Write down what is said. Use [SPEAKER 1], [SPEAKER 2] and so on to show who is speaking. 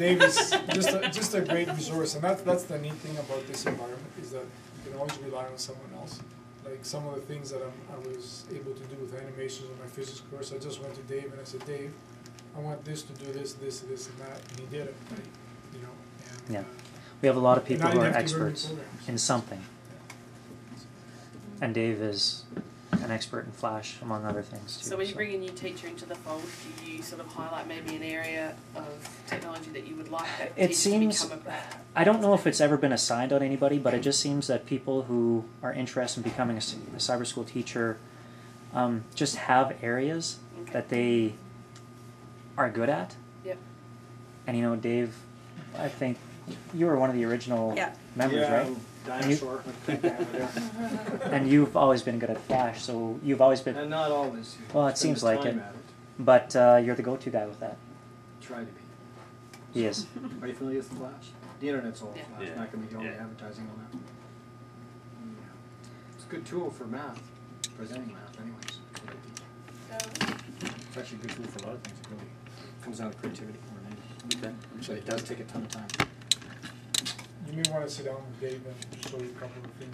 [SPEAKER 1] Dave is just a, just a great resource, and that's, that's the neat thing about this environment, is that you can always rely on someone else. Like some of the things that I'm, I was able to do with animations on my physics course, I just went to Dave and I said, Dave, I want this to do this, this, this, and that, and he did it, right, you know, and.
[SPEAKER 2] Yeah.
[SPEAKER 1] uh,
[SPEAKER 2] We have a lot of people who are
[SPEAKER 1] didn't have to learn new
[SPEAKER 2] experts in something, and Dave is an expert in Flash, among other things too.
[SPEAKER 3] So when you bring a new teacher into the fold, do you sort of highlight maybe an area of technology that you would like that
[SPEAKER 2] It
[SPEAKER 3] teacher
[SPEAKER 2] seems-
[SPEAKER 3] to become a
[SPEAKER 2] I don't know if it's ever been assigned on anybody, but it just seems that people who are interested in becoming a cyber school teacher um, just have areas
[SPEAKER 3] Okay.
[SPEAKER 2] that they are good at.
[SPEAKER 3] Yep.
[SPEAKER 2] And you know, Dave, I think you were one of the original
[SPEAKER 3] Yeah.
[SPEAKER 2] members,
[SPEAKER 4] yeah,
[SPEAKER 2] right?
[SPEAKER 4] I'm
[SPEAKER 2] And you-
[SPEAKER 4] dinosaur. and
[SPEAKER 2] And you've always been good at Flash, so you've always been.
[SPEAKER 4] and not always.
[SPEAKER 2] Well, it
[SPEAKER 4] Spend
[SPEAKER 2] seems
[SPEAKER 4] the
[SPEAKER 2] like
[SPEAKER 4] time
[SPEAKER 2] it.
[SPEAKER 4] At it.
[SPEAKER 2] But uh, you're the go-to guy with that.
[SPEAKER 4] Try to be.
[SPEAKER 2] He is.
[SPEAKER 4] Are you familiar with the Flash? The internet's all
[SPEAKER 3] Yeah.
[SPEAKER 4] Flash.
[SPEAKER 5] Yeah.
[SPEAKER 4] Not going to be the only
[SPEAKER 5] Yeah.
[SPEAKER 4] advertising on that. Yeah. It's a good tool for math, presenting math, anyways. It's actually a good tool for a lot of things. It really comes down to creativity more than anything.
[SPEAKER 5] Okay.
[SPEAKER 4] But it does take a ton of time.
[SPEAKER 1] You may wanna sit down with Dave and show you a couple of things